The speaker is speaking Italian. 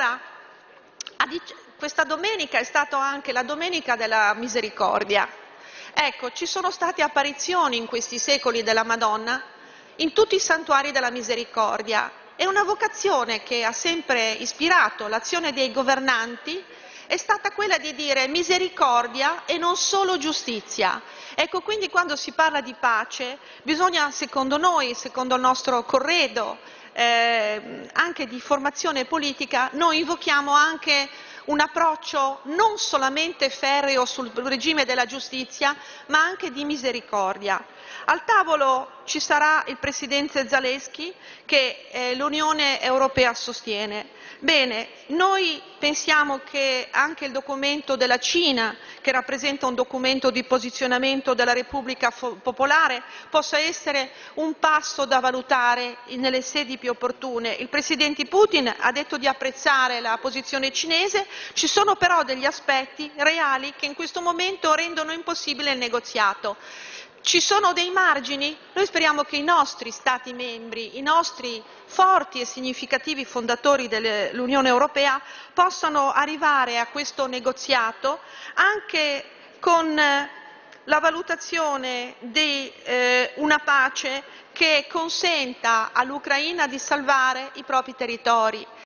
Allora, questa domenica è stata anche la domenica della misericordia. Ecco, ci sono state apparizioni in questi secoli della Madonna in tutti i santuari della misericordia. È una vocazione che ha sempre ispirato l'azione dei governanti è stata quella di dire misericordia e non solo giustizia. Ecco, quindi quando si parla di pace bisogna, secondo noi, secondo il nostro corredo, eh, anche di formazione politica, noi invochiamo anche un approccio non solamente ferreo sul regime della giustizia, ma anche di misericordia. Al tavolo ci sarà il Presidente Zaleschi che eh, l'Unione Europea sostiene. Bene, noi pensiamo che anche il documento della Cina, che rappresenta un documento di posizionamento della Repubblica Popolare, possa essere un passo da valutare nelle sedi più opportune. Il Presidente Putin ha detto di apprezzare la posizione cinese, ci sono però degli aspetti reali che in questo momento rendono impossibile il negoziato. Ci sono dei margini? Noi speriamo che i nostri Stati membri, i nostri forti e significativi fondatori dell'Unione Europea possano arrivare a questo negoziato anche con la valutazione di eh, una pace che consenta all'Ucraina di salvare i propri territori